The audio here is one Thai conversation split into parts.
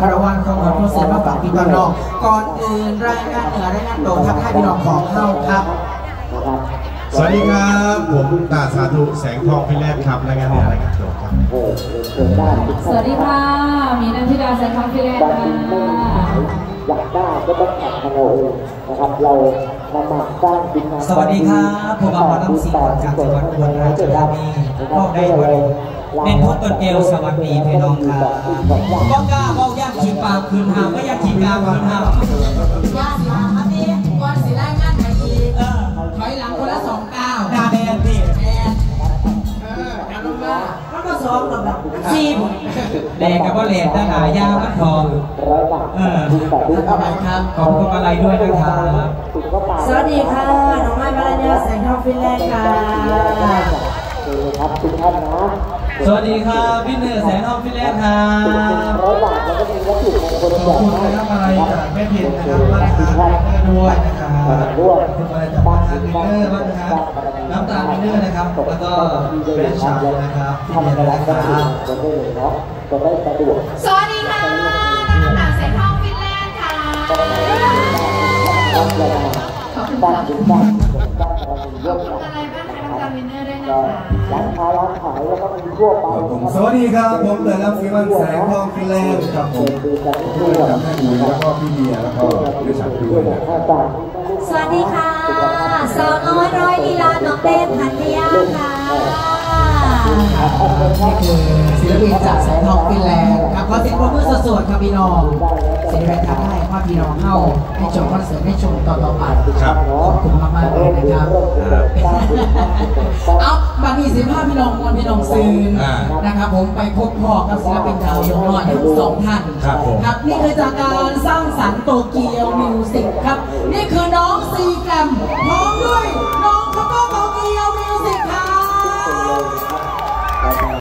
คาราวานของเราทุกเสียมาฝากพี่น้องก่อนอื่นรายงานเหนือรายงานโตทักทายพี่น้องของเข้าครับ สวัสดีครับ ผมตาสาธุแสงทองพิแลนด์ครับรายงานเหนือรายงานโจทย์ครับสวัสดีค่ะ มีนันทิดาแสงทองฟิเลนค่ะอยากได้ก็ต้องแข่งกันเอาเองนะครับเรานำมาสร้างดินสวัสดีครับ ผมอมรรังสีจากจังหวัดอุบลราชธานีพ่อได้บริ เป็นพ่อต้นเกลสวัสดีพี่น้องครับบอกล้าเบอกยากขีปากคืนหาไม่ยากขีกาคืนหาญาติมาครับนี่ก่อนสิรายงานไปอีกเออถอยหลังคนละสองก้าวดาแดนพี่แอนเออดาวลงมาแล้วก็ซ้อมกับแบบซีมแดงกับว่าแหลนด้านหายามันทองร้อยบาทเออเข้าไปครับขอบคุณอะไรด้วยนะครับสวัสดีค่ะน้องไม้บาลายาแสงทองฟินแลนด์ค่ะเลย ครับทุกท่านนะสวัสดีครับพี่เนอร์แสนทองฟิเลนครับร้อยบาทแล้วก็มีวัตถุมงคลขอบคุณนะครับอะไรจากแม่เพียนนะครับบ้านนะครับด้วยนะครับขอบคุณอะไรจากบ้านฮันดิเนอร์บ้านนะครับน้ำตาลดินเนอร์นะครับแล้วก็เบสชานะครับที่ทำเรียนอะไรนะคก็รัได้บจะได้เลยเนาะจะได้สะดวกสวัสดีค่ะนันทิดาแสงทองฟิเลนค่ะรั บเวลาขอบคุณสร้าค่ะงดินสร้างสร้างอะไรเยขอบอะคุณอะไรบ้างคะน้ำตาลวินเนอร์ด้นะคะร้านค้าร้านขายแล้วก็มีทั่วไปสวัสดีครับผมเต๋อรับฟิวันแสงทองฟิแลนด์ครับผมดูกันด้ทั่วยกับแม่หนูแล้วก็พี่เบียร์แล้วก็บริษัทด้วยสวัสดีค่ะสาวน้อยร้อยลีลาน้องเต้พัทยาค่ะ นี่คือศิลปินจากแสงทองฟินแลนด์ครับขอเสียงปรบมือสดๆครับพี่น้องศิลปินทักได้ว่าพี่น้องเข้าให้ชมคอนเสิร์ตให้ชมต่อๆไปครับขอบคุณมากๆเลยนะครับเอาบางทีสิภาพพี่น้องมวลพี่น้องซืนอ่านะครับผมไปพบพ่อกับศิลปินดาวยงน้อยทั้งสองท่านครับผมครับนี่คือจากการสร้างสรรค์โตเกียวมิวสิกครับ นี่คือน้องซีแกรมพร้อมด้วยน้องคัพเปอร์โตเกียวมิ พ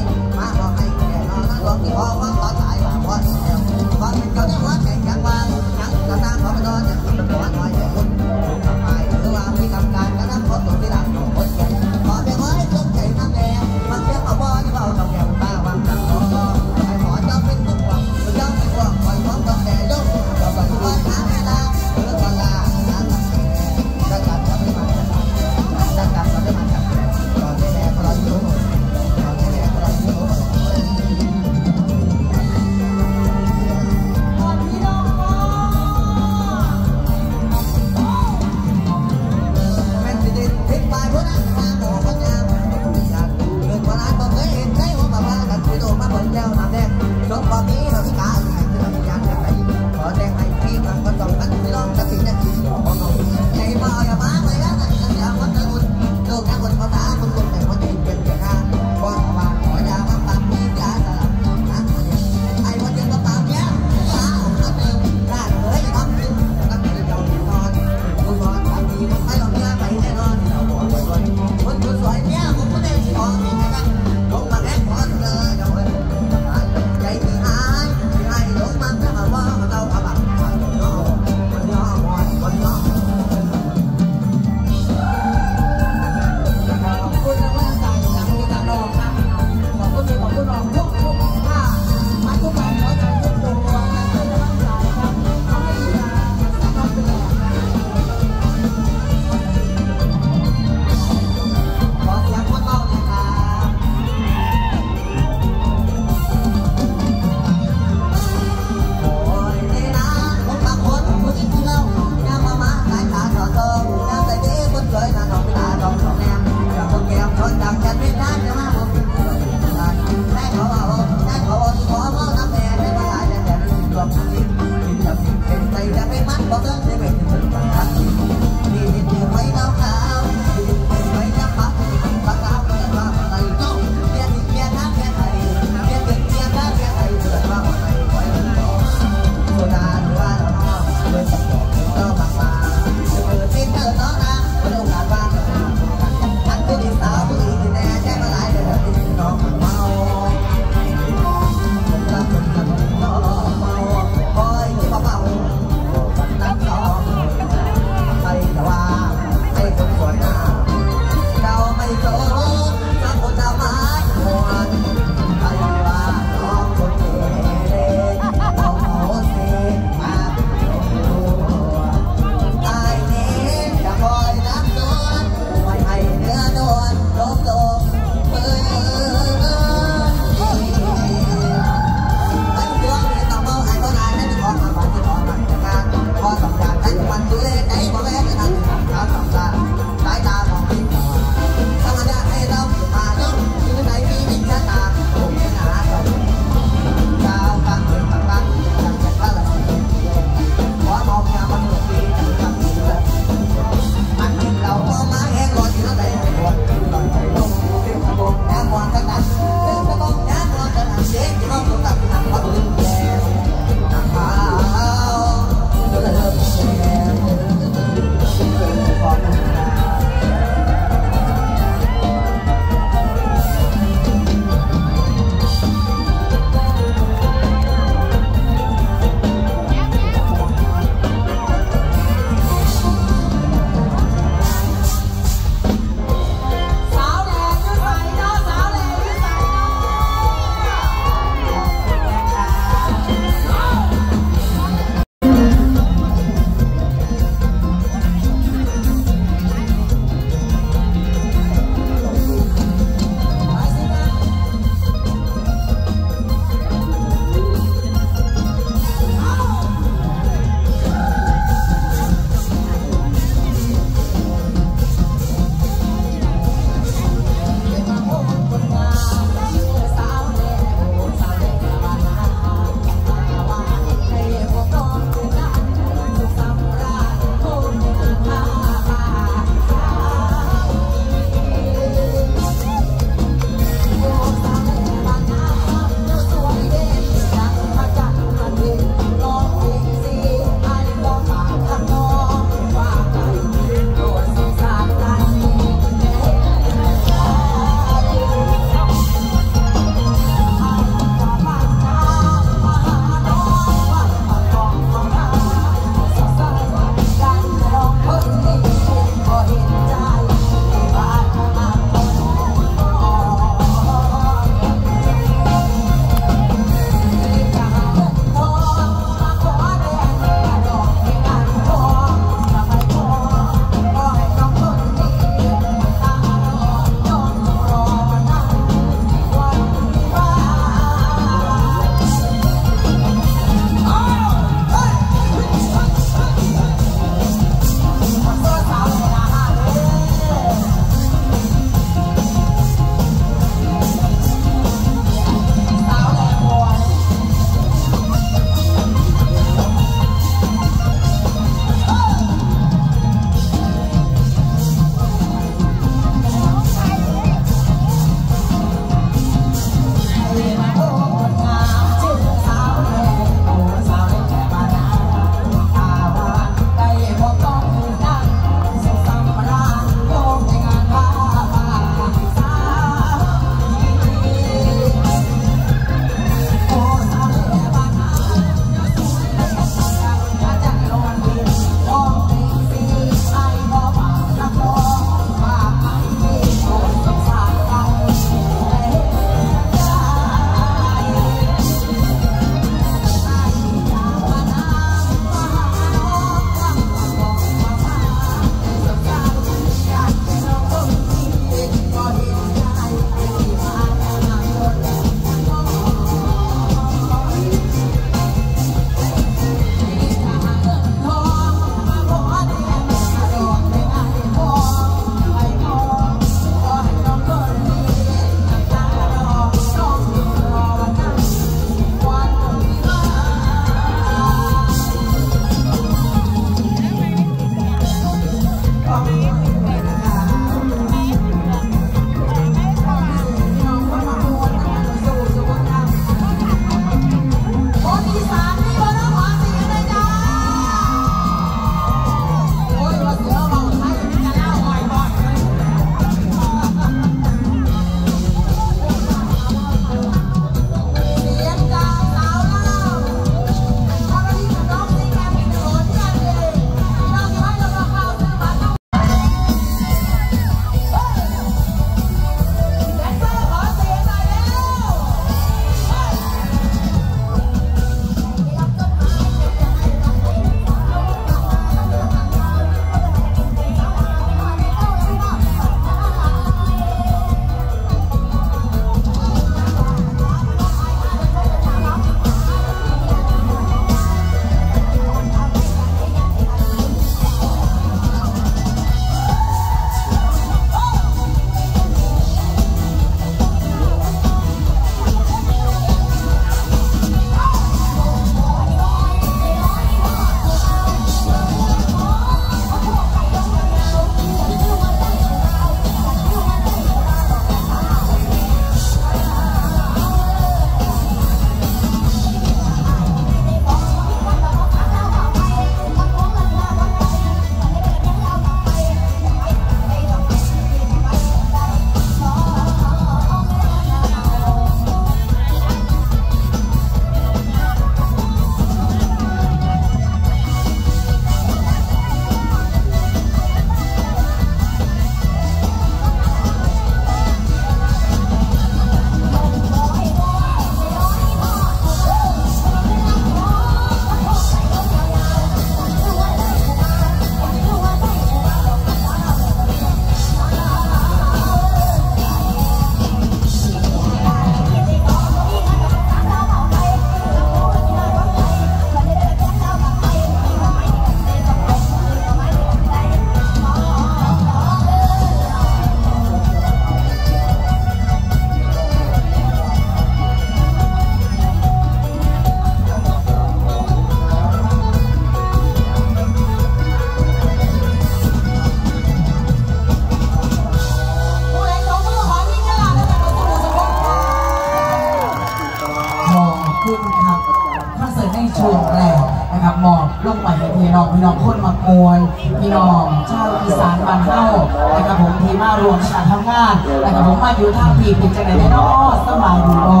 ผมมาอยู่ทางพีเป็นจังไหนแน่นอนสบายดีบอ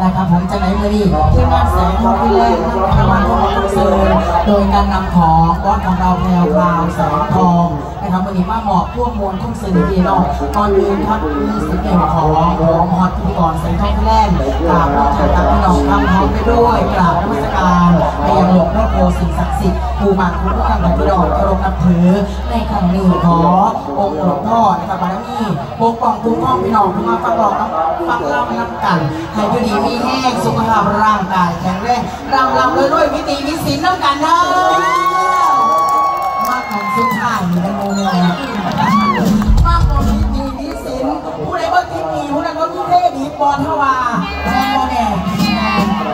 นะครับผมจังไหนเมื่อนี้ที่งานแสงทองวิเล่นรางวัลทองคนเซิน โดยการนำของบอสของเราแพรวพราวแสงทองนะครับวันนี้มาหมอบพวมวลคงสื่อพี่น้องก่อนอื่นครับมีสิ่งเกี่ยวของของฮอตพิธีกรแสงทองพิเล่นกราบนอกจากตักพี่น้องคำพร้อมไปด้วยกราบนมัสการไปยังหลวงพ่อโพสิ่งศักดิ์สิทธิ์ภูมิคุณผู้กำลังพี่น้องเคารพนับถือในครั้งนี้ขอองค์หลวงพ่อนะครับบารมีปกป้องคุ้มครองพี่น้องที่มาฟังร้องฟังเล่าน้ำกันให้อยู่ดีมีแห้งสุขภาพร่างกายแข็งแรงรำรำเลยด้วยวิธีวิสินน้ำกันเด้มากของสุดท้ายมีกันโมเนียมากของวิธีวิสินผู้ใดก็คิดมีผู้นั้นก็มีเครดิตบอลเท่าว่าแม่โมเนีย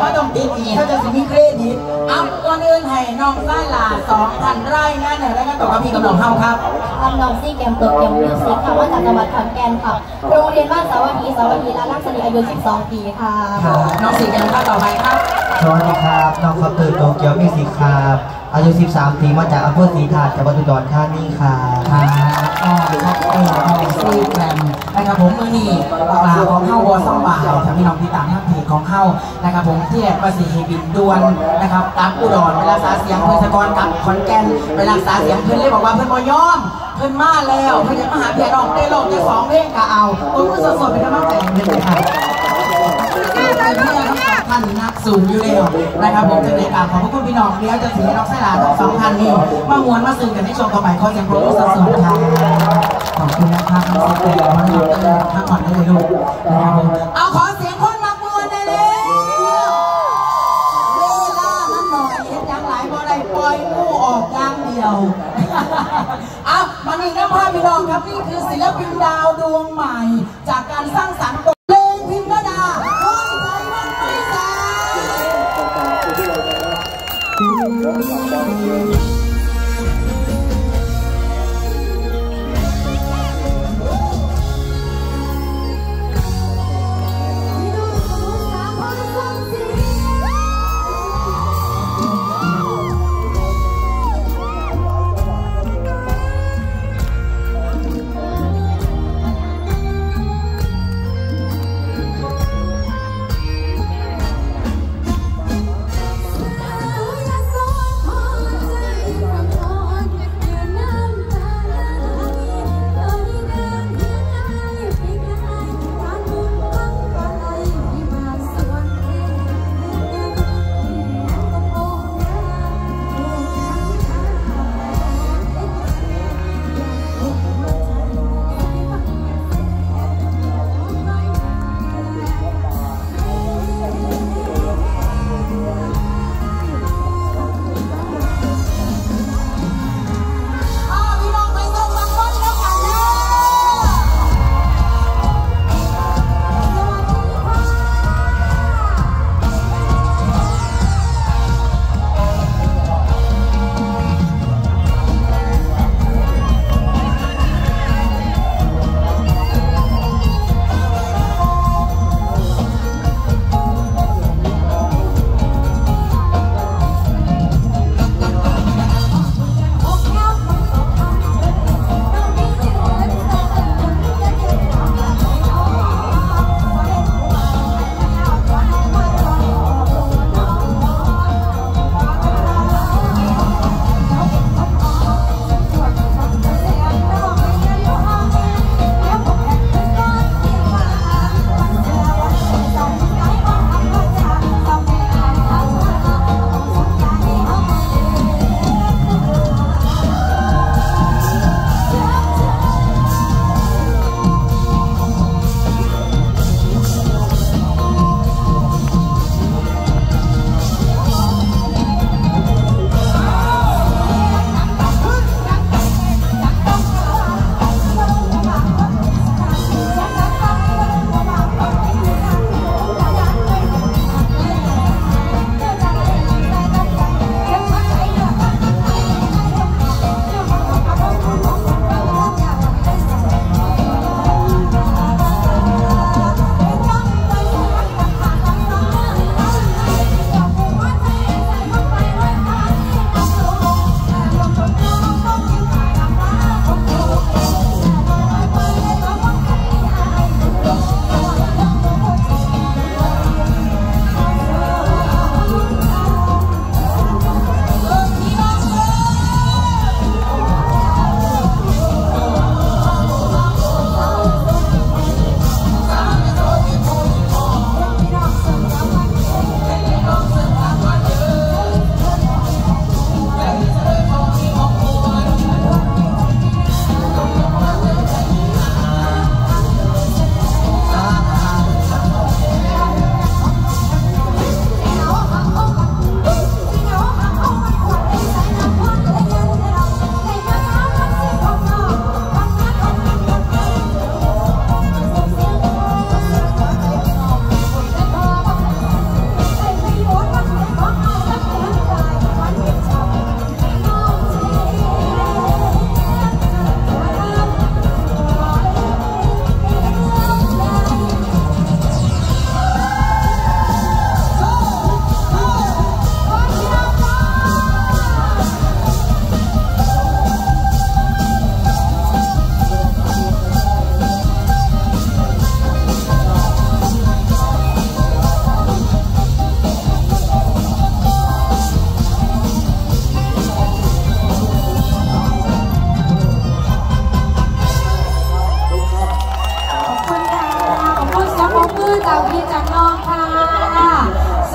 ก็ต้องติดอีเขาจะสิมีเครดิตเอาก่อนอื่นให้น้องไส้หลาสองพันไร่นั่นเนี่ยแล้วก็ต่อกับพี่กำลังเข้าครับทำนองซี่เกมตัวเกมมิวสิกค่ะมาจากจังหวัดขอนแก่นค่ะ โรงเรียนบ้านสาวัสดีสาวัสดีและลักษณีอายุ 12 ปีค่ะค่ะน้องสีแกมข้าต่อไปครับ สวัสดีครับน้องข้าวตื่นโตเกียวมิวสิกครับอายุ 13 ปีมาจากอำเภอศรีถาดจังหวัดอุดรธานีครับค่ะก็ครับเออน้องซีแกรมนะครับผมมือนี่ปลาของเข้าวอสองบาทครับพี่น้องที่ตามทางเพจของเข้านะครับผมที่แอดประสิทธิ์บินด่วนนะครับตับอุดรเวลาสาเสียงเพื่อนสกรกับขอนแก่นเวลาสาเสียงเพื่อนเรียกบอกว่าเพื่อนบอยอมเพื่อนมาแล้วเพื่อนจะมาหาพี่น้องได้ลงจะสองเพลงก็เอาตัวมือสดๆเป็นกำลังใจให้เลยค่ะ ท่านนักสูงอยู่แล้วนะครับผมจะในการขอบพระคุณพี่น้องเดี๋ยวจะถือน้องไส้หลาทั้งสองท่านนี้มามวนมาซึ้งกันในช่วงต่อไปขอเสียงปรบมือสดๆค่ะขอบคุณนะครับน้องสิบแปดมาหยุดตั้งแต่พักผ่อนได้เลยลูกนะครับผมเอาขอเสียงคนมามวนได้เลยเวลามันหน่อยเห็นยังหลายบ่ได้ปล่อยมู่ออกย่างเดียวเอามาหนึ่งน้ำพาพี่น้องครับนี่คือศิลปินดาวดวงใหม่ จากการสร้างสรรค์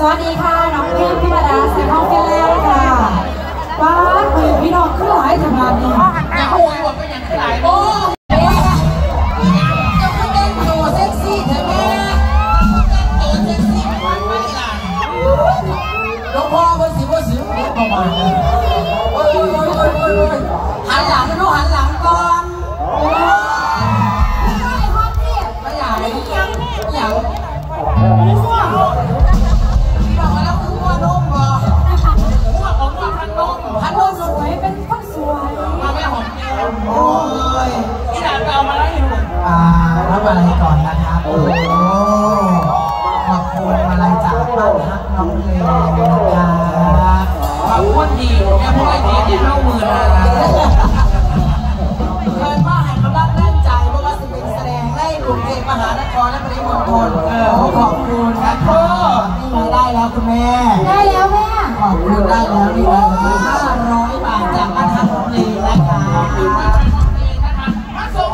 วัสดีค่ะ และปริมณฑลเออขอบคุณนะครับนี่มาได้แล้วคุณแม่ ได้แล้วแม่ ขอบคุณได้แล้วนี่เลย500บาทจากบ้านทับบุรีนะคะส่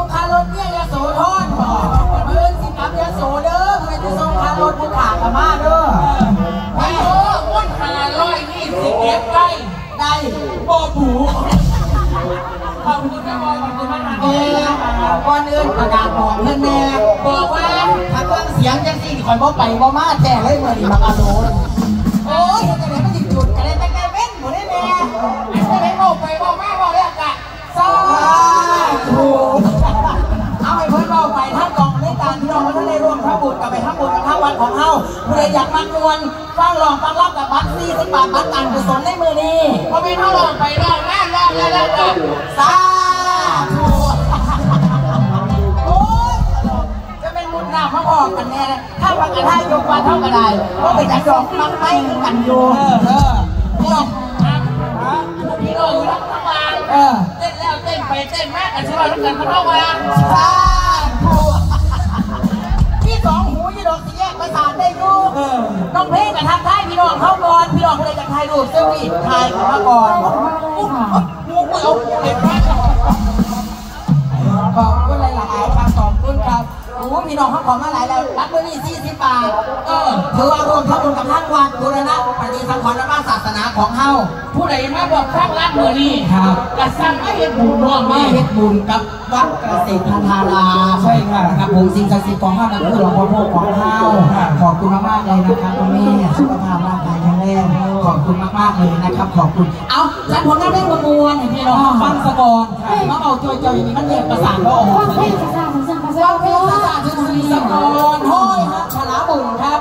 งคารถเนี่ยยาโสธรบอกเพื่อนสิกับยาโสเด้อทำไมจะส่งคารถผู้ขากับมาเด้อแม่โอ้วันหาร้อยยี่สิบเก็บได้ได้บ่ผู ก่อนอื่นประกาศบอกเพื่อนแม่บอกว่าถ้าเครื่องเสียงจังสี่คอยบ่ไปบ่มาแจ้เลยเมื่อนี้บักอาโดนโอ้ยจะไหนมันติดจุดกันเลยแต่แกเว้นหมดได้แม่จะไหนบอกไปบอกม่บอกเรื่องกะสาธุเอาให้เพื่อนบอกไปท่านกองในการที่เราท่านได้ร่วมทำบุญกับไปทำบุญกับทาวัดของเฮาผู้ใดอยากมานวลฟังหลองฟังรับกับบัตรสี่สิบบาทบัตรการกุศลในมือนี้พอเป็นเท่าหลองไปลองแม่ลองแล้วแล้วกันสา ออกกันแน่ถ้าปากกระทายยกวันเท่ากันได้เพราะไปจัดดอกมังไม่กันอยู่เออพี่น้องพี่โอ้ยรักทั้งวันเออเต้นแล้วเต้นไปเต้นมากกันใช่ไหมแล้วกันเขาเข้ามาสาธุพี่สองหูยี่ดอกสี่แยกประสานได้อยู่น้องเพลงกับทางท้ายพี่น้องเข้าก่อนพี่น้องเลยจะถ่ายรูปเซลฟี่ถ่ายกันมาก่อนมูกเอาเก็บไว้ โอ้พี่น้องเขาขอมาหลายแล้วรับมือนี่40บาทเออถือว่ารวมทั้งบุญกับทางวัดบูรณะปฏิสังขรณ์และบ้านศาสนาของเฮาผู้ใดมาบอกข้างรักเมื่อนี้ครับกระสั่งไม่เห็นบุญร่วมมานี่เฮ็ดบุญกับวัดเกษตรพันธารามใช่ค่ะครับผมสิ่งศักดิ์สิทธิ์ของเฮานั่นคือหลวงพ่อโพของเฮาขอบคุณมากๆเลยนะครับคุณแม่สุขภาพร่างกายแข็งแรงขอบคุณมากๆเลยนะครับขอบคุณเอาจัดผลงานเพลงประมวลให้พี่น้องฟังสะก่อนมาเอาจอยๆอย่างนี้มันแยกประสานบ่ออก ฟังเพลงภาษาถึงเสียงภาษาฟังเพลงภาษาถึงสีสกรห้อยฮักชลาบุญครับ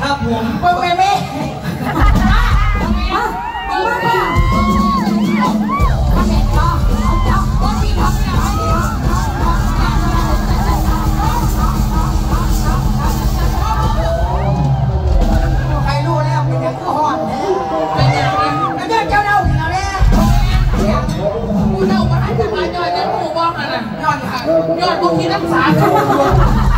ครับผมเบิ้งแม่แม่ยอดพวกนี้รักษาเขา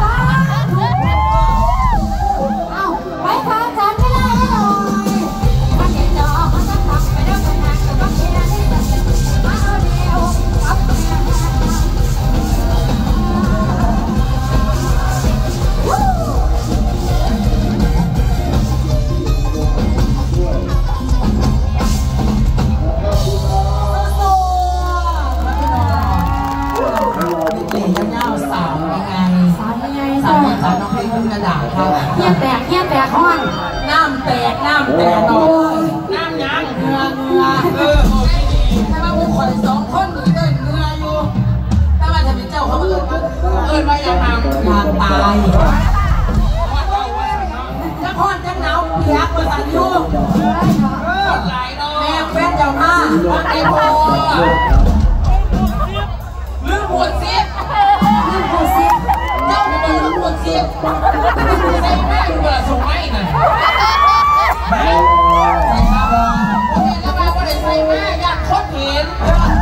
เฮียแตกเฮียแตกห้อนน้ำแตกน้ำแตกต่อน้ำยางเงือเงือเออแค่ว่าผู้คนสองคนมีเดินเงืออยู่แต่ว่าจะเป็นเจ้าเขาเอิญเอิญมาอย่างห่างทางตายจะพอนจะหนาวเปียกเปิดสันยูแม่แฟนเจ้ามาไอ้พ่อ ไปมาบอก็นแลวมาบ่ใส่มายากคนเห็